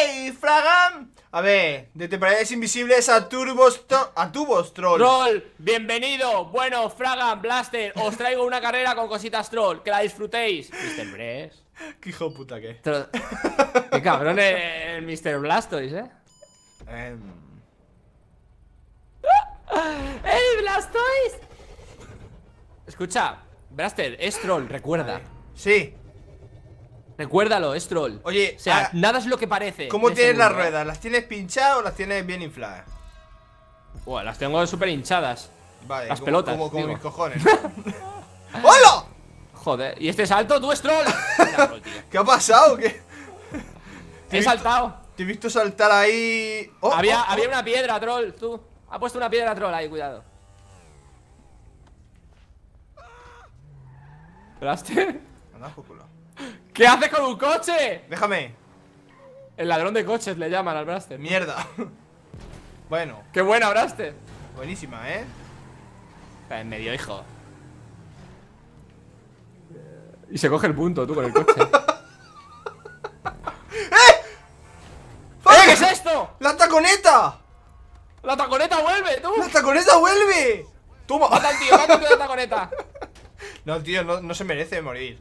¡Ey, Fragan! A ver, desde paredes invisibles a turbos a tubos troll. Troll, bienvenido. Bueno, Fragan, Blaster, os traigo una carrera con cositas troll. Que la disfrutéis. Mr. Bress. Qué hijo de puta que. Tro- Qué cabrón el, el Mr. Blastoise, eh. ¡Ey, Blastoise! Escucha, Blaster, es troll, recuerda. sí. Recuérdalo, es troll. Oye, o sea, ah, nada es lo que parece. ¿Cómo en tienes las eh. ruedas? ¿Las tienes pinchadas o las tienes bien infladas? Buah, las tengo súper hinchadas. Vale, Las como, pelotas, Como, como digo. mis cojones. ¡Hola! Joder, ¿y este salto? ¿Tú es troll? ¿Qué ha pasado? ¿Qué? Te he saltado. Te he visto saltar ahí. Oh, había, oh, oh. había una piedra, troll, tú. Ha puesto una piedra troll ahí, cuidado. ¿Blaster? Anda, culo. ¿Qué haces con un coche? Déjame. El ladrón de coches le llaman al Blaster. Mierda. bueno, Qué buena, Blaster. buenísima, ¿eh? En medio, hijo. Y se coge el punto, tú, con el coche. ¡Eh! ¿Qué es esto? ¡La taconeta! ¡La taconeta vuelve, tú! ¡La taconeta vuelve! ¡Toma! ¡Mata al tío, mata al tío de la taconeta! No, tío, no, no se merece morir.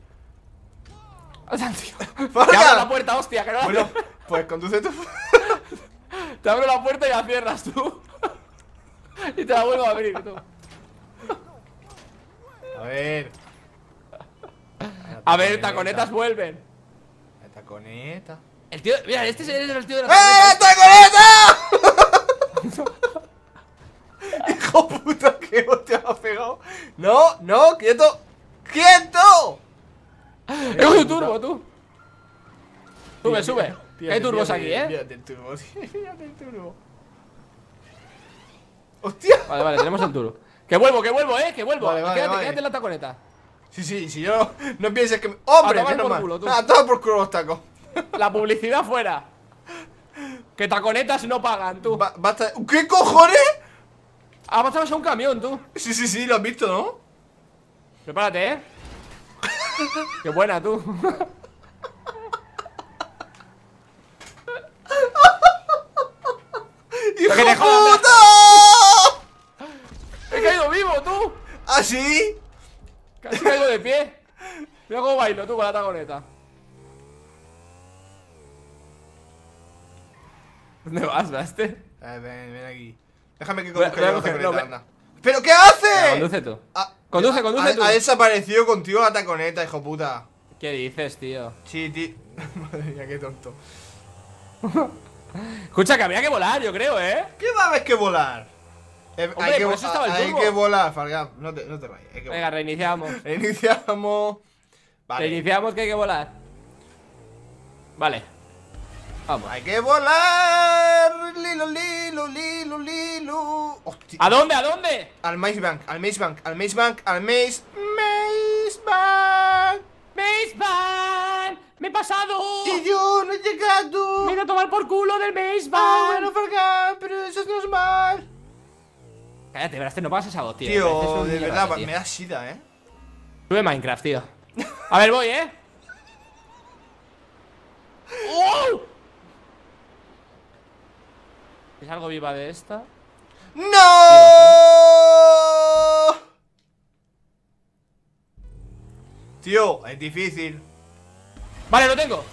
¡Mata al tío! ¡Te abro la puerta, hostia! Que no la Bueno, pues conduce tú. Te abro la puerta y la cierras tú. y te la vuelvo a abrir tú. A ver. A ver, taconetas vuelven. La taconeta. El tío, mira, este es el tío de la ¡Eh, taconeta. taconeta! Hijo puta, que te ha pegado. No, no, quieto. ¡Quieto! He cogido turbo, tú. Sube, sube. Hay turbos aquí, eh. Fíjate el turbo, el. ¡Hostia! Vale, vale, tenemos el turbo. Que vuelvo, que vuelvo, eh, que vuelvo. Vale, vale, quédate, vale. quédate en la taconeta. Sí, sí, si yo no, pienses que. me- ¡Hombre! A tomar menos por culo, tú. Ah, toma por culo los tacos. La publicidad fuera. Que taconetas no pagan, tú. Ba- basta. ¿Qué cojones? Ah, pasamos a un camión, tú. Sí, sí, sí, lo has visto, ¿no? Prepárate, eh. Qué buena, tú. ¡Hijo que te puta! He caído vivo, tú. ¿Ah, sí? Casi caigo de pie. Mira cómo bailo, tú, con la taconeta. ¿Dónde vas, Baste? Eh, ven, ven aquí. Déjame que conduzca yo la ve- anda. ¿Pero qué hace? Conduce tú. Ah, Conduce, conduce ha, tú. Ha desaparecido contigo la taconeta, hijo puta. ¿Qué dices, tío? Sí, tío. Madre mía, qué tonto. Escucha, que habría que volar, yo creo, ¿eh? ¿Qué va a haber que volar? Eh, Hombre, hay que, por eso estaba el hay turbo. que volar, Fargam. No te, no te. Hay que Venga, reiniciamos. volar. Iniciamos. Vale. Reiniciamos que hay que volar. Vale. Vamos. Hay que volar. Lilo, lilo, lilo, lilo. ¿A dónde? ¿A dónde? Al Maze Bank, al Maze Bank, al Maze Bank, al Maze. Maze Bank. ¡Maze Bank! ¡Me he pasado! Y yo no he llegado. ¡Me he ido a tomar por culo del Maze Ah, Bank! bueno, Fargam, pero eso es normal. Cállate, verás, no pases a vos, tío. Tío, de verdad, me da sida, eh. Sube Minecraft, tío. A ver, voy, ¿eh? ¡Oh! ¿Es algo viva de esta? ¡No! Tío, es difícil. Vale, lo tengo.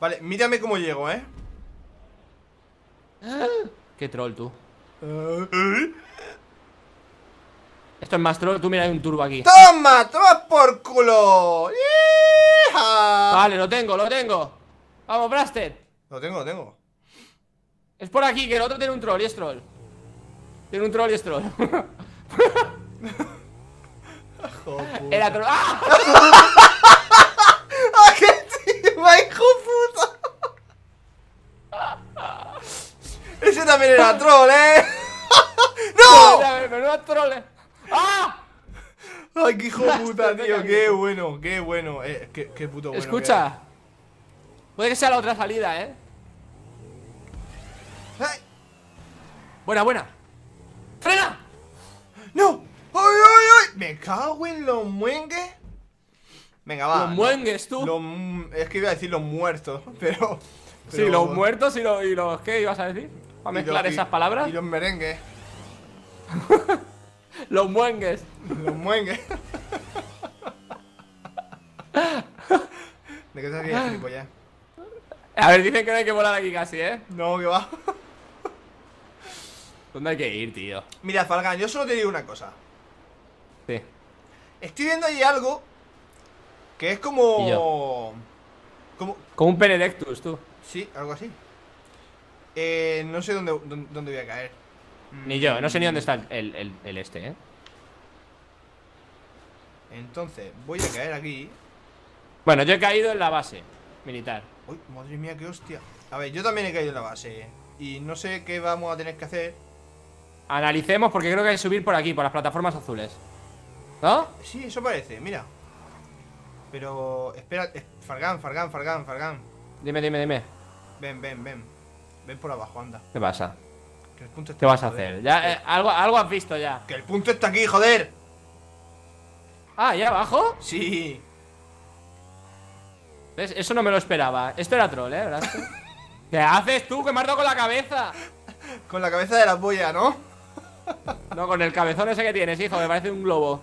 Vale, mírame cómo llego, ¿eh? Qué troll, tú. Esto es más troll. Tú mira, hay un turbo aquí. ¡Toma! ¡Toma por culo! ¡Hija! Vale, lo tengo, lo tengo. Vamos, Blaster. Lo tengo, lo tengo. Es por aquí, que el otro tiene un troll y es troll. Tiene un troll y es troll. Era troll. ¡Ah! ¡Ah, qué tío! ¡Hijo puta! Ese también era troll, ¿eh? ¡No! Menuda troll. ¡Ah! ¡Ay, qué hijo puta, tío! ¡Qué bueno, qué bueno! Eh, qué, qué puto bueno. Escucha. Puede que sea la otra salida, ¿eh? que era. ¡Ay! Buena, buena. ¡Frena! ¡No! ¡Ay, ay, ay! ¡Me cago en los muengues! Venga, va. Los muengues, tú. Los es que iba a decir los muertos, pero. Sí, Pero- los muertos y los, y los. ¿Qué ibas a decir? ¿Para mezclar los- y- esas palabras? Y los merengues. Los muengues. Los muengues. ¿De qué te ríes, gilipollas? A ver, dicen que no hay que volar aquí casi, ¿eh? No, que va. ¿Dónde hay que ir, tío? Mira, Falgan, yo solo te digo una cosa. Sí. Estoy viendo ahí algo que es como. Como. Como un Benedictus, tú. Sí, algo así. Eh, no sé dónde, dónde, dónde voy a caer. Ni yo, no sé ni dónde está el, el- el- el este, ¿eh? Entonces, voy a caer aquí. Bueno, yo he caído en la base militar. Uy, madre mía, qué hostia. A ver, yo también he caído en la base. Y no sé qué vamos a tener que hacer. Analicemos porque creo que hay que subir por aquí, por las plataformas azules. ¿No? Sí, eso parece, mira. Pero, espera, es- Fargan, Fargan, Fargan, Fargan. Dime, dime, dime. Ven, ven, ven. Ven por abajo, anda. ¿Qué pasa? Que el punto está ¿Qué vas a joder. hacer? Ya, eh, algo, algo has visto ya. Que el punto está aquí, joder. Ah, ¿ya abajo? Sí. ¿Ves? Eso no me lo esperaba. Esto era troll, ¿eh? ¿Qué haces tú? Que me has dado con la cabeza. Con la cabeza de la polla, ¿no? No, con el cabezón ese que tienes, hijo. Me parece un globo.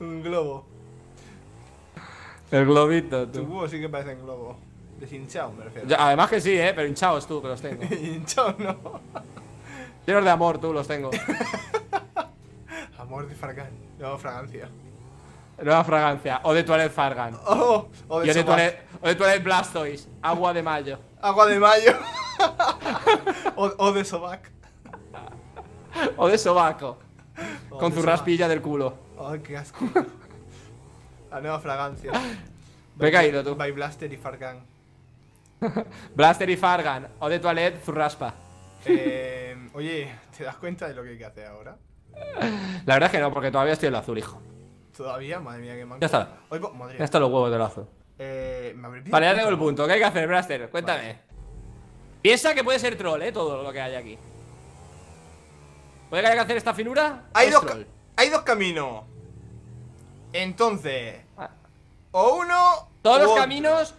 Un globo. El globito, Tu huevo sí que parece un globo. Deshinchado, me refiero. además que sí, ¿eh? Pero hinchados tú, que los tengo. Hinchado, no. Llenos de amor, tú los tengo. Amor de Fargan. No, fragancia. Nueva fragancia. O de Toilet Fargan. Oh, o de. Toilet, o de Toilet Blastoise. Agua de mayo. Agua de mayo. O, o de sobac. O de sobaco. O Con de su raspilla del culo. Ay, qué asco. La nueva fragancia. Me he caído, tú. By Blaster y Fargan. Blaster y Fargan. O de Toilet Zurraspa. Eh, oye, ¿te das cuenta de lo que hay que hacer ahora? La verdad es que no, porque todavía estoy en lo azul, hijo. Todavía, madre mía, qué manco. Ya está. Hoy, madre Ya están los huevos de lo azul. Eh, me Vale, ya tengo el punto. ¿Qué hay que hacer, Blaster? Cuéntame. Piensa que puede ser troll, ¿eh? Todo lo que hay aquí. ¿Puede que haya que hacer esta finura? Hay ¿O es dos, troll? hay dos caminos. Entonces, Ah. o uno. Todos los otro. caminos.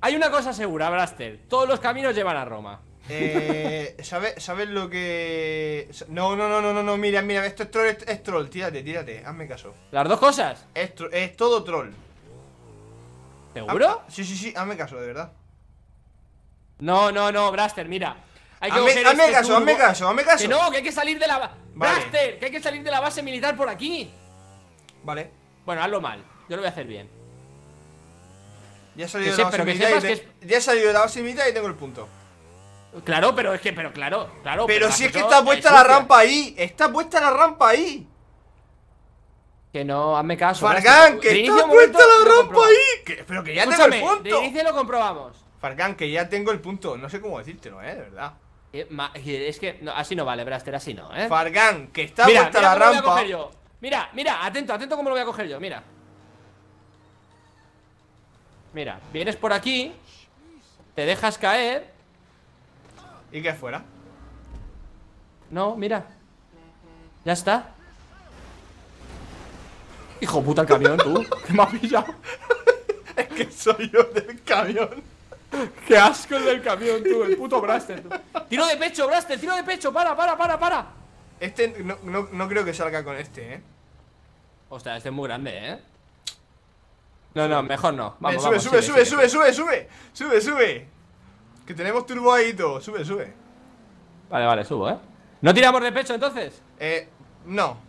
Hay una cosa segura, Blaster. Todos los caminos llevan a Roma. Eh, ¿sabes, ¿Sabes lo que.? No, no, no, no, no, no, mira, mira, esto es troll, es, es troll, tírate, tírate, hazme caso. ¿Las dos cosas? Es todo troll. ¿Seguro? Ah, Sí, sí, sí, hazme caso, de verdad. No, no, no, Blaster, mira. Hay que Hazme, este caso, turbo- hazme caso, hazme caso. Que no, que hay que salir de la. ba- Vale. Blaster, que hay que salir de la base militar por aquí. Vale, Bueno, hazlo mal. Yo lo voy a hacer bien. ya he salido de la base pero militar y sepas te- Ya he salido de la base militar y tengo el punto. Claro, pero es que, pero claro, claro. Pero has si es que está puesta la rampa ahí, está puesta la rampa ahí. Que no, hazme caso. Fargan, que está puesta la rampa ahí. Que- pero que ya tengo Escúchame, el de punto. inicio lo comprobamos. Fargan, que ya tengo el punto. No sé cómo decírtelo, eh, de verdad. Eh, ma- Es que no, así no vale, Blaster, así no, ¿eh? Fargan, que está mira, la cómo lo voy a rampa. coger yo. Mira, mira, atento, atento cómo lo voy a coger yo, mira. Mira, vienes por aquí, te dejas caer. ¿Y qué fuera? No, mira. Ya está. Hijo puta el camión, tú. Que me ha pillado. Es que soy yo del camión. Qué asco el del camión, tú. El puto Blaster, tú. Tiro de pecho, Blaster, tiro de pecho. Para, para, para, para. Este no, no, no creo que salga con este, eh. Ostras, este es muy grande, ¿eh? No, no, mejor no. Vamos, Ven, sube, vamos, sube, sube, sube, sube, sube, sube, sube. Que tenemos turbo ahí y todo. Sube, sube. Vale, vale, subo, ¿eh? ¿No tiramos de pecho entonces? Eh, no.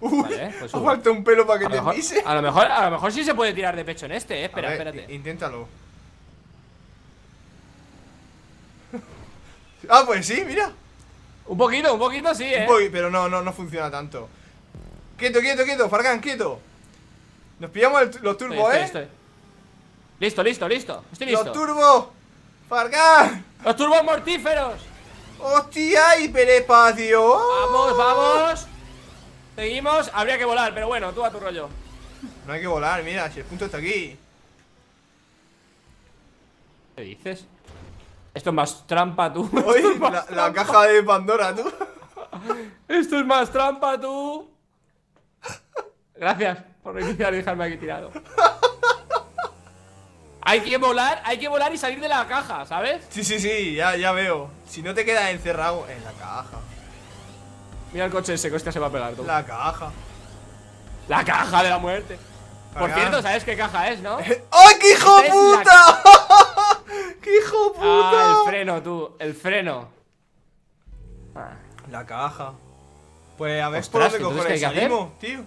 Uy, Vale, pues ha falta un pelo para que A te mejor, pise. a, lo mejor, a lo mejor sí se puede tirar de pecho en este, eh. Espera, A ver, espérate. Inténtalo. ah, pues sí, mira. Un poquito, un poquito sí, eh. Voy, pero no, no, no funciona tanto. Quieto, quieto, quieto, Fargan, quieto. Nos pillamos el- los Estoy, turbos, estoy, ¿eh? estoy. Listo, listo, listo. Estoy listo. Los turbos. Fargan. ¡Los turbos mortíferos! Hostia, hiperespacio. Vamos, vamos. Seguimos. Habría que volar, pero bueno, tú a tu rollo. No hay que volar, mira, si el punto está aquí. ¿Qué dices? Esto es más trampa, tú. Oye, la, la caja de Pandora, tú. Esto es más trampa, tú. Gracias Por reiniciar y dejarme aquí tirado. hay que volar, hay que volar y salir de la caja, ¿sabes? Sí, sí, sí, ya, ya veo. Si no te quedas encerrado en la caja. Mira el coche ese, que hostia se va a pegar tú. La caja. La caja de la muerte. Por cierto, ¿sabes qué caja es, no? ¡Ay, qué hijo es puta! ¡Qué hijo puta! Ah, el freno, tú, el freno. Ah. La caja. Pues a ver Ostras, por dónde ¿entonces cojones qué hay que hacer? salimos, tío.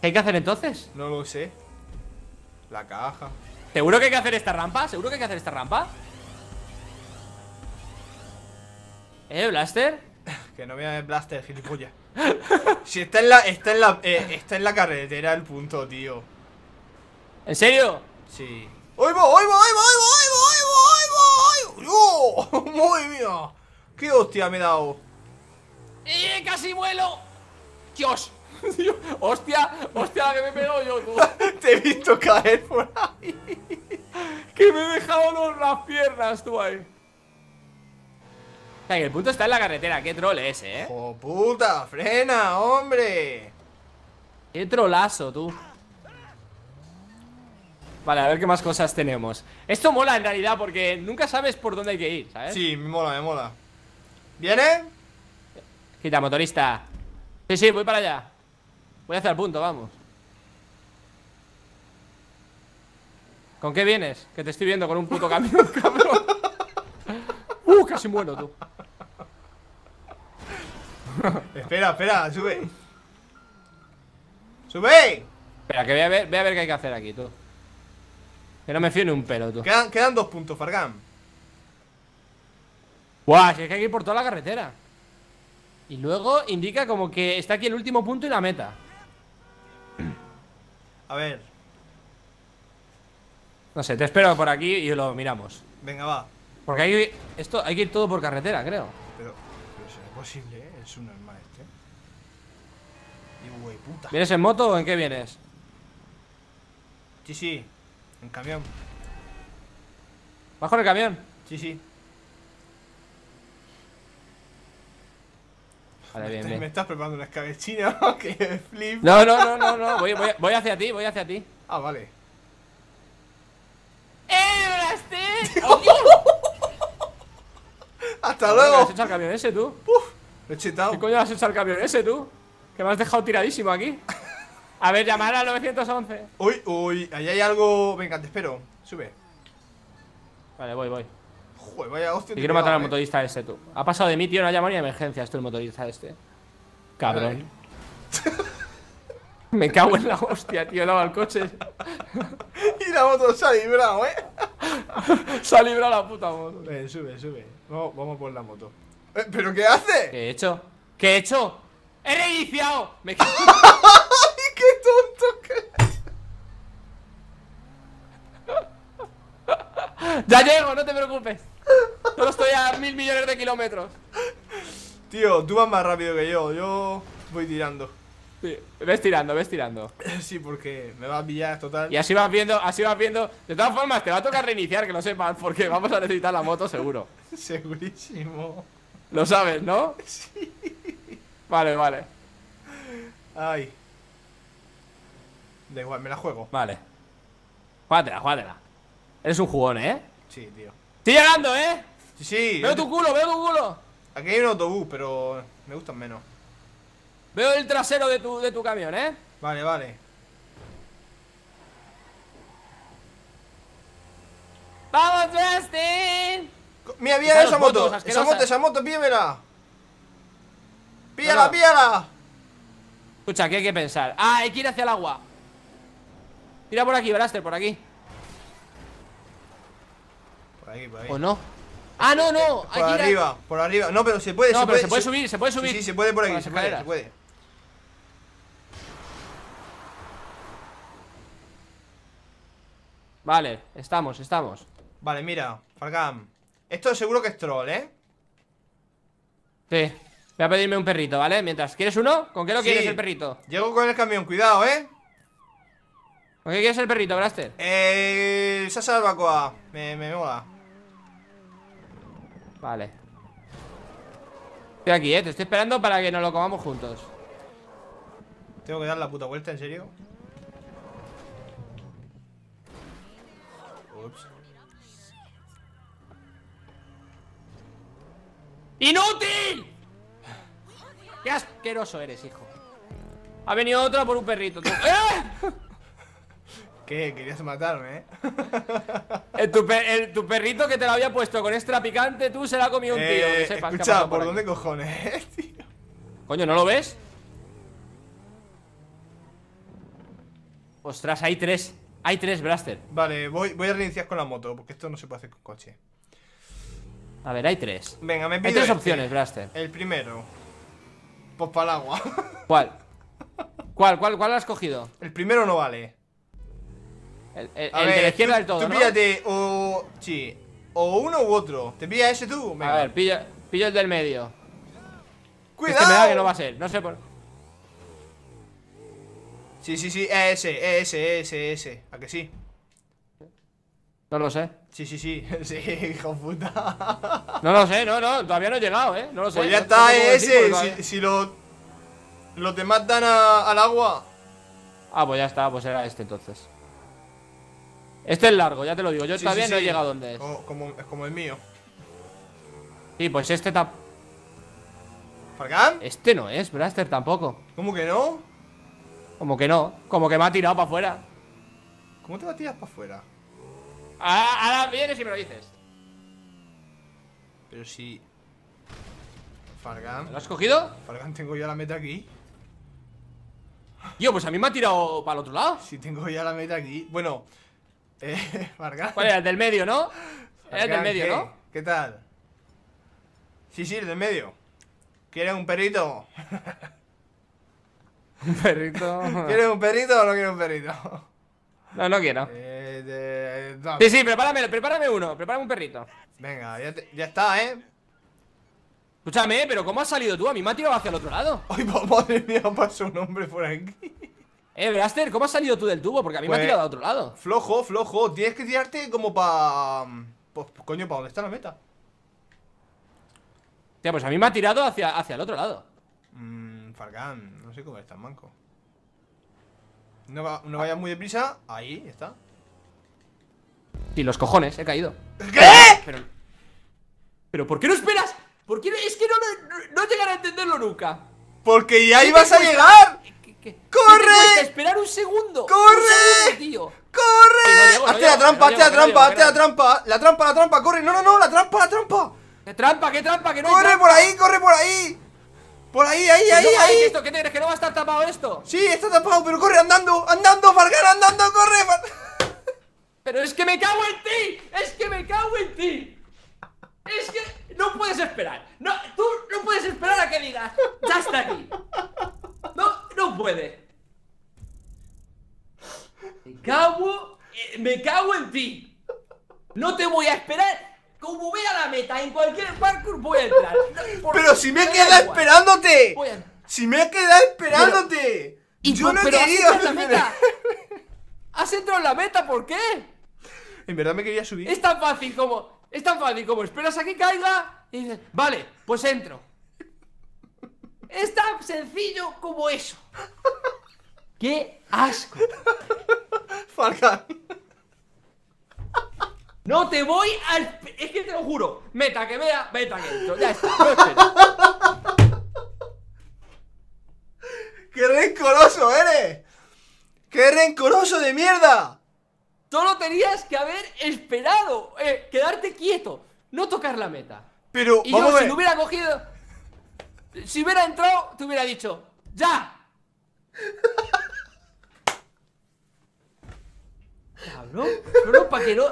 ¿Qué hay que hacer entonces? No lo sé. La caja. ¿Seguro que hay que hacer esta rampa? ¿Seguro que hay que hacer esta rampa? ¿Eh, Blaster? Que no vea el blaster, gilipollas. si está en la. Está en la. eh, está en la carretera el punto, tío. ¿En serio? Sí. ¡Oy va, oy va, oy va, oy va, oy va, oy va, oy va! ¡Oh! ¡Muy bien! ¡Qué hostia me he dado! ¡Eh, casi vuelo! ¡Dios! Dios, ¡Hostia! ¡Hostia la que me he pegado yo, tú! Te he visto caer por ahí. ¡Que me he dejado los- las piernas, tú ahí! O sea, que el punto está en la carretera. ¡Qué troll ese, eh! ¡Oh, puta! ¡Frena, hombre! ¡Qué trolazo, tú! Vale, a ver qué más cosas tenemos Esto mola en realidad porque nunca sabes por dónde hay que ir, ¿sabes? Sí, me mola, me mola. ¿Viene? Quita, motorista Sí, sí, voy para allá Voy hacia el punto, vamos ¿Con qué vienes? Que te estoy viendo con un puto camión, cabrón Uh, casi muero, tú Espera, espera, sube. ¡Sube! Espera, que voy a ver, voy a ver qué hay que hacer aquí, tú Que no me fío ni un pelo, tú Quedan, quedan dos puntos, Fargan. Buah, si es que hay que ir por toda la carretera Y luego indica como que está aquí el último punto y la meta A ver, No sé, te espero por aquí y lo miramos venga, va. Porque hay, esto, hay que ir todo por carretera, creo Pero, pero es posible, ¿eh? Es un normal este. Y güey, puta. ¿Vienes en moto o en qué vienes? Sí, sí. En camión. ¿Vas con el camión? Sí, sí. Vale, bien, Me bien estás preparando una escabechina que flip. No, no, no, no, no voy, voy, voy hacia ti, voy hacia ti Ah, vale. ¡Eh! ¡Oh, Dios! ¡Hasta ¿Qué luego! has hecho al camión ese, tú? ¿Qué coño has hecho al camión ese, tú? Que me has dejado tiradísimo aquí A ver, llamar al 911 Uy, uy, ahí hay algo. Venga, te espero. Sube. Vale, voy, voy Joder, vaya hostia. Y te quiero matar al eh. motorista este, tú Ha pasado de mí, tío, no ha llamado ni a emergencia Esto el motorista este Cabrón Me cago en la hostia, tío, dado al coche Y la moto se ha librado, eh. Se ha librado la puta moto Ven, sube, sube. Vamos, vamos por la moto. Eh, ¿Pero qué hace? ¿Qué he hecho? ¿Qué he hecho? ¡He reiniciado! Me ¡Ay, qué tonto que ¡Ya llego, no te preocupes! Solo estoy a mil millones de kilómetros Tío, tú vas más rápido que yo. Yo voy tirando. Sí, ves tirando, ves tirando Sí, porque me va a pillar total. Y así vas viendo, así vas viendo De todas formas, te va a tocar reiniciar, que lo sepas Porque vamos a necesitar la moto seguro Segurísimo. Lo sabes, ¿no? Sí Vale, vale Ay. Da igual, me la juego. Vale Júgatela, júgatela Eres un jugón, ¿eh? Sí, tío. Estoy llegando, ¿eh? Sí, sí. Veo tu culo, veo tu culo Aquí hay un autobús, pero me gustan menos. Veo el trasero de tu, de tu camión, ¿eh? Vale, vale. ¡Vamos, Justin! Mira, mira esa moto. Esa moto, esa moto, pídemela. Pídala, No. Escucha, ¿qué hay que pensar? Ah, hay que ir hacia el agua Tira por aquí, Braster, por aquí Por ahí, por ahí. ¿O no? ¡Ah, no, no! Por Hay que ir a- arriba, por arriba. No, pero se puede, No, se pero puede. se puede subir, se puede subir Sí, sí, se puede por aquí, se puede, se puede. Vale, estamos, estamos Vale, mira, Fargam. Esto seguro que es troll, ¿eh? Sí Voy a pedirme un perrito, ¿vale? Mientras, ¿quieres uno? ¿Con qué lo Sí. quieres el perrito? Llego con el camión, cuidado, ¿eh? ¿Con qué quieres el perrito, Braster? Eh. Salsa de barbacoa. Me, me mola. Vale Estoy aquí, eh, te estoy esperando para que nos lo comamos juntos Tengo que dar la puta vuelta, ¿en serio? ¡Inútil! ¡Qué asqueroso eres, hijo! Ha venido otra por un perrito. tú. ¡Eh! ¿Qué? Querías matarme, ¿eh? El tu, pe- el- tu perrito que te lo había puesto con extra picante, tú se la ha comido un tío. Eh, que sepas escucha, ¿por aquí. dónde cojones, eh, tío? Coño, ¿no lo ves? Ostras, hay tres. Hay tres, Blaster. Vale, voy, voy a reiniciar con la moto, porque esto no se puede hacer con coche. A ver, hay tres. Venga, me Hay pido tres este. opciones, Blaster. El primero. Pues para el agua. ¿Cuál? ¿Cuál, cuál, cuál has cogido? El primero no vale. El, el- A el ver, de la izquierda tú, del todo, Tú ¿no? píllate o. Sí. O uno u otro. ¿Te pilla ese tú? Venga. A ver, pilla, pilla el del medio. ¡Cuidado! Este me da que no va a ser. No sé por. Sí, sí, sí. Ese, ese, ese, ese. ¿A que sí? No lo sé. Sí, sí, sí. Sí, hijo de puta. No lo sé, no, no. Todavía no he llegado, ¿eh? No lo sé. Pues ya no- está, decir ese. Si, si lo. Los demás dan a- al agua. Ah, pues ya está, pues era este entonces. Este es largo, ya te lo digo. Yo Sí, todavía sí, no he llegado donde es. Como, como, es como el mío. Sí, pues este tap. ¿Fargan? Este no es, Blaster tampoco. ¿Cómo que no? Como que no. Como que me ha tirado para afuera. ¿Cómo te vas a tirar para afuera? Ahora, ahora vienes y me lo dices. Pero si. ¿Me Fargan. lo has cogido? Fargan, tengo ya la meta aquí. Tío, pues a mí me ha tirado para el otro lado. Si tengo ya la meta aquí. Bueno. Eh, Fargan. ¿Cuál era? El del medio, ¿no? Era el del medio, ¿qué? ¿no? ¿Qué tal? Sí, sí, el del medio. ¿Quieres un perrito? Un perrito. ¿Quieres un perrito o no quieres un perrito? No, no quiero. Eh, de- no. Sí, sí, prepárame, prepárame uno, prepárame un perrito. Venga, ya, te- ya está, ¿eh? Escúchame, pero ¿cómo has salido tú? A mí me ha tirado hacia el otro lado. Ay, madre mía, pasó un hombre por aquí. Eh, Blaster, ¿cómo has salido tú del tubo? Porque a mí me Pues- ha tirado a otro lado. Flojo, flojo. Tienes que tirarte como pa... Pues, coño, ¿para dónde está la meta? Tío, pues a mí me ha tirado hacia, hacia el otro lado. Mmm, Fargan, no sé cómo estás, manco. No, va- no vayas muy deprisa. Ahí está. Y los cojones, he caído. ¿Qué? Pero. ¿Pero por qué no esperas? ¿Por qué no- es que no, no, no llegaré a entenderlo nunca? Porque ya ¿Qué ibas a llegar. ¿Qué- qué- ¡Corre! esperar un segundo. ¡Corre! Un segundo, tío. ¡Corre! No hazte la trampa, hazte la trampa, hazte la trampa. La trampa, la trampa, corre. No, no, no, la trampa, la trampa. ¡Qué trampa, qué trampa, que no hay Corre trampa! por ahí, corre por ahí. Por ahí, ahí, ahí, no, ahí. ¿Esto qué te crees? ¿Que no va a estar tapado esto? Sí, está tapado, pero corre andando, andando, Fargan, andando, corre. Far- Pero es que me cago en ti. Es que me cago en ti. Es que no puedes esperar. No, tú no puedes esperar a que digas. Ya está aquí. No, no puede. Me cago. eh, me cago en ti. No te voy a esperar. Como vea la meta en cualquier parkour voy a entrar. No, Pero si me he da quedado esperándote. Voy a- Si me he quedado esperándote. Y Yo no he querido. Has entrado en la meta, ¿por qué? En verdad me quería subir. Es tan fácil como. Es tan fácil como esperas a que caiga y dices, vale, pues entro. Es tan sencillo como eso. ¡Qué asco! Fargan. No te voy a. esp- Es que te lo juro. Meta que vea, meta que entro. Ya está. No. ¡Qué rencoroso eres! ¡Qué rencoroso de mierda! Solo tenías que haber esperado. eh, quedarte quieto. No tocar la meta. Pero, Y vamos yo, a si lo hubiera cogido. Si hubiera entrado, te hubiera dicho, ¡ya! Cabrón, solo para que no.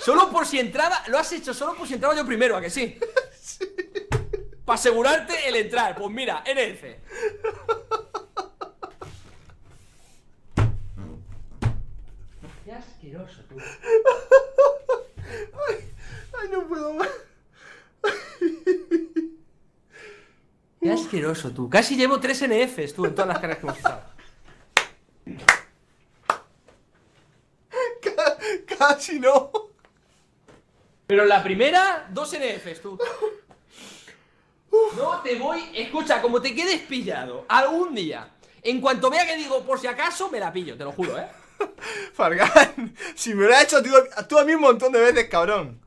Solo por si entraba, lo has hecho solo por si entraba yo primero, ¿a que sí? Para asegurarte el entrar. Pues mira, NF. Qué asqueroso, tú. Ay, no puedo más. Qué asqueroso, tú. Casi llevo tres NFs, tú, en todas las carreras que hemos estado. Ca- Casi no. Pero en la primera, dos NFs, tú. No te voy. Escucha, como te quedes pillado algún día, en cuanto vea que digo por si acaso, me la pillo, te lo juro, ¿eh? Fargan, si me lo has hecho tú, tú a mí un montón de veces, cabrón.